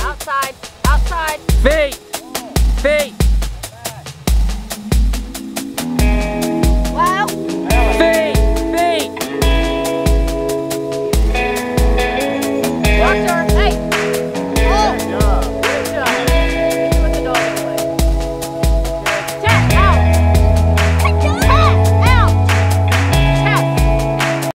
Outside. Outside. Feet. Feet.